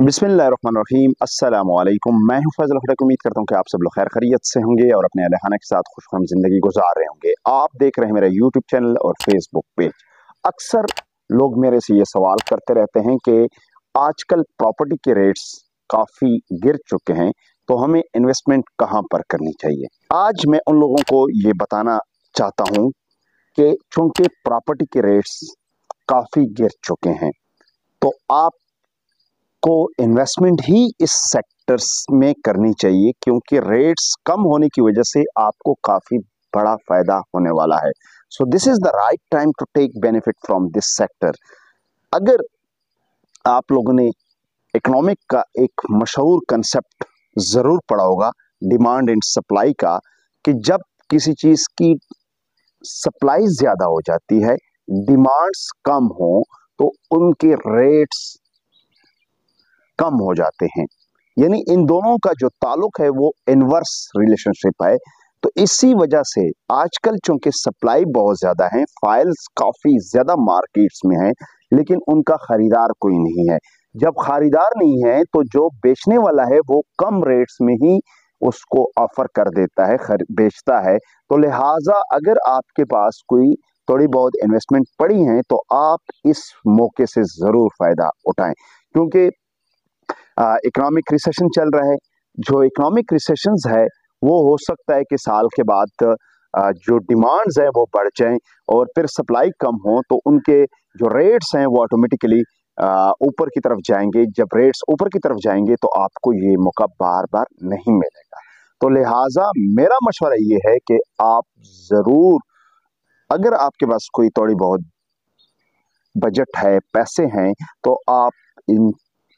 अस्सलाम वालेकुम मैं हूँ फजल खटक उम्मीद करता हूँ कि आप सब लोग खैर खरीत से होंगे और अपने अलहाना के साथ खुशखम ज़िंदगी गुजार रहे होंगे। आप देख रहे हैं मेरा यूट्यूब चैनल और फेसबुक पेज अक्सर लोग मेरे से ये सवाल करते रहते हैं कि आजकल प्रॉपर्टी के रेट्स काफ़ी गिर चुके हैं तो हमें इन्वेस्टमेंट कहाँ पर करनी चाहिए? आज मैं उन लोगों को ये बताना चाहता हूँ कि चूँकि प्रॉपर्टी के रेट्स काफ़ी गिर चुके हैं तो आप को इन्वेस्टमेंट ही इस सेक्टर्स में करनी चाहिए, क्योंकि रेट्स कम होने की वजह से आपको काफ़ी बड़ा फ़ायदा होने वाला है। So this is the right time to take benefit from this sector अगर आप लोगों ने इकोनॉमिक का एक मशहूर कंसेप्ट ज़रूर पढ़ा होगा डिमांड एंड सप्लाई का, कि जब किसी चीज़ की सप्लाई ज़्यादा हो जाती है डिमांड्स कम हो तो उनके रेट्स कम हो जाते हैं। यानी इन दोनों का जो ताल्लुक है वो इनवर्स रिलेशनशिप है। तो इसी वजह से आजकल चूँकि सप्लाई बहुत ज़्यादा है फाइल्स काफ़ी ज़्यादा मार्केट्स में हैं, लेकिन उनका ख़रीदार कोई नहीं है। जब खरीदार नहीं है तो जो बेचने वाला है वो कम रेट्स में ही उसको ऑफ़र कर देता है बेचता है। तो लिहाजा अगर आपके पास कोई थोड़ी बहुत इन्वेस्टमेंट पड़ी है तो आप इस मौके से ज़रूर फ़ायदा उठाएँ। क्योंकि इकोनॉमिक रिसेशन चल रहा है। जो इकोनॉमिक रिसेशन है, वो हो सकता है कि साल के बाद जो डिमांड्स हैं, वो बढ़ जाएँ और फिर सप्लाई कम हो तो उनके जो रेट्स हैं, वो ऑटोमेटिकली ऊपर की तरफ़ जाएँगे। जब रेट्स ऊपर की तरफ़ जाएँगे तो आपको ये मौका बार बार नहीं मिलेगा। तो लिहाजा मेरा मशवरा ये है कि आप ज़रूर, अगर आपके पास कोई थोड़ी बहुत बजट है, पैसे हैं तो आप इन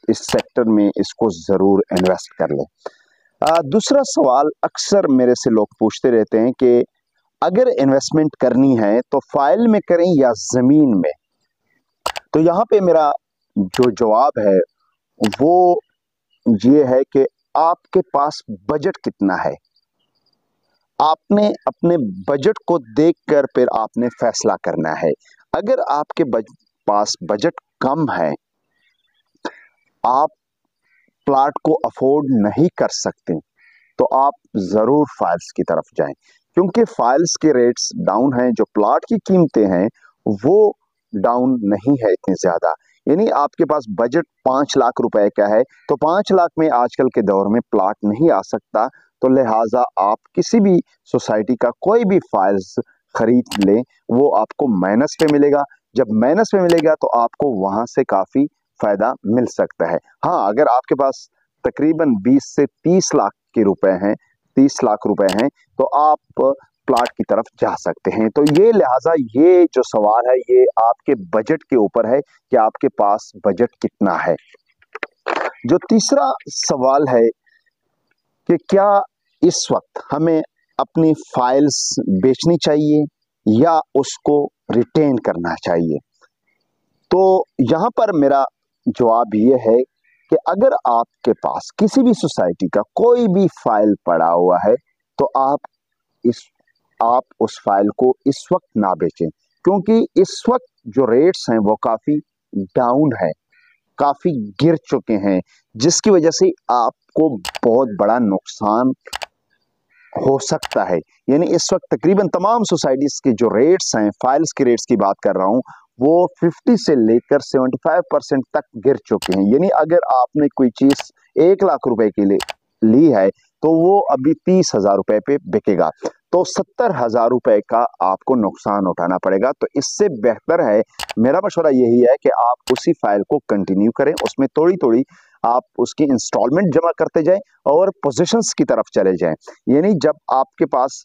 इस सेक्टर में इसको ज़रूर इन्वेस्ट कर लें। दूसरा सवाल अक्सर मेरे से लोग पूछते रहते हैं कि अगर इन्वेस्टमेंट करनी है तो फ़ाइल में करें या ज़मीन में? तो यहाँ पे मेरा जो जवाब है वो ये है कि आपके पास बजट कितना है? आपने अपने बजट को देखकर फिर आपने फैसला करना है। अगर आपके बज, पास बजट कम है आप प्लाट को अफोर्ड नहीं कर सकते तो आप ज़रूर फाइल्स की तरफ़ जाएँ। क्योंकि फाइल्स के रेट्स डाउन हैं, जो प्लाट की कीमतें हैं, वो डाउन नहीं है इतनी ज़्यादा। यानी आपके पास बजट पाँच लाख रुपए का है तो पाँच लाख में आजकल के दौर में प्लाट नहीं आ सकता तो लिहाजा आप किसी भी सोसाइटी का कोई भी फाइल्स खरीद लें, वो आपको माइनस पे मिलेगा। जब माइनस पे मिलेगा तो आपको वहाँ से काफ़ी फ़ायदा मिल सकता है। हाँ अगर आपके पास तकरीबन 20 से 30 लाख के रुपए हैं 30 लाख रुपए हैं तो आप प्लाट की तरफ़ जा सकते हैं। तो ये लिहाजा ये जो सवाल है, ये आपके बजट के ऊपर है कि आपके पास बजट कितना है। जो तीसरा सवाल है कि क्या इस वक्त हमें अपनी फाइल्स बेचनी चाहिए या उसको रिटेन करना चाहिए? तो यहाँ पर मेरा जवाब ये है कि अगर आपके पास किसी भी सोसाइटी का कोई भी फ़ाइल पड़ा हुआ है तो आप इस, आप उस फ़ाइल को इस वक्त ना बेचें। क्योंकि इस वक्त जो रेट्स हैं, वो काफ़ी डाउन है, काफ़ी गिर चुके हैं, जिसकी वजह से आपको बहुत बड़ा नुकसान हो सकता है। यानी इस वक्त तकरीबन तमाम सोसाइटीज़ के जो रेट्स हैं फाइल्स के रेट्स की बात कर रहा हूँ वो 50 से लेकर 75 परसेंट तक गिर चुके हैं। यानी अगर आपने कोई चीज़ एक लाख रुपए के लिए ली है तो वो अभी तीस हज़ार रुपए पे बिकेगा। तो सत्तर हज़ार रुपए का आपको नुकसान उठाना पड़ेगा। तो इससे बेहतर है, मेरा मशवरा यही है कि आप उसी फ़ाइल को कंटिन्यू करें। उसमें थोड़ी थोड़ी आप उसकी इंस्टॉलमेंट जमा करते जाएँ और पोजीशंस की तरफ़ चले जाएँ। यानी जब आपके पास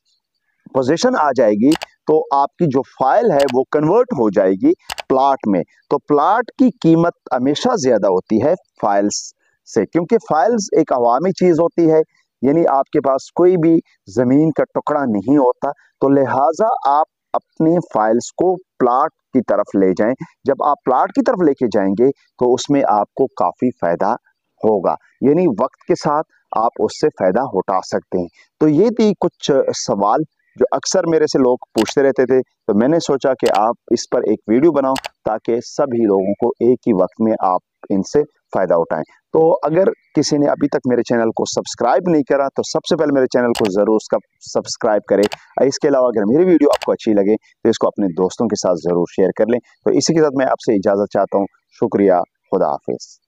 पोजीशन आ जाएगी तो आपकी जो फ़ाइल है वो कन्वर्ट हो जाएगी प्लाट में। तो प्लाट की कीमत हमेशा ज़्यादा होती है फाइल्स से, क्योंकि फाइल्स एक अवामी चीज़ होती है, यानी आपके पास कोई भी ज़मीन का टुकड़ा नहीं होता। तो लिहाजा आप अपने फाइल्स को प्लाट की तरफ़ ले जाएँ। जब आप प्लाट की तरफ़ लेके जाएँगे तो उसमें आपको काफ़ी फ़ायदा होगा। यानी वक्त के साथ आप उससे फ़ायदा उठा सकते हैं। तो ये थी कुछ सवाल जो अक्सर मेरे से लोग पूछते रहते थे तो मैंने सोचा कि आप इस पर एक वीडियो बनाओ ताकि सभी लोगों को एक ही वक्त में आप इनसे फ़ायदा उठाएँ। तो अगर किसी ने अभी तक मेरे चैनल को सब्सक्राइब नहीं करा तो सबसे पहले मेरे चैनल को ज़रूर उसका सब्सक्राइब करें। इसके अलावा अगर मेरी वीडियो आपको अच्छी लगे तो इसको अपने दोस्तों के साथ ज़रूर शेयर कर लें। तो इसी के साथ मैं आपसे इजाज़त चाहता हूँ। शुक्रिया। खुदा हाफिज़।